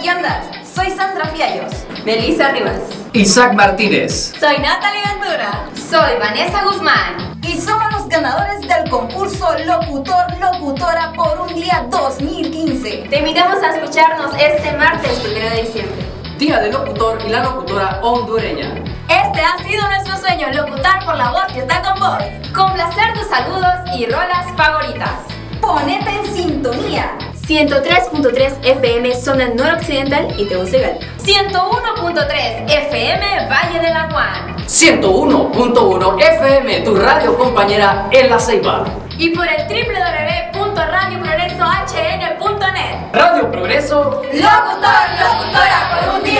¿qué onda? Soy Sandra Fiallos. Melissa Rivas. Isaac Martínez. Soy Natalie Ventura. Soy Vanessa Guzmán. Y somos los ganadores del concurso Locutor Locutora por un día 2015. Te invitamos a escucharnos este martes 1 de diciembre. Día del locutor y la locutora hondureña. Este ha sido nuestro sueño, locutar por la voz que está con vos. Complacer tus saludos y rolas favoritas. Ponete. 103.3 FM Zona Noroccidental y Tegucigalpa. 101.3 FM Valle de la Juan. 101.1 FM, tu radio compañera en La Ceiba. Y por el www.radioprogresohn.net. Radio Progreso. Locutor, locutora por un día 2015.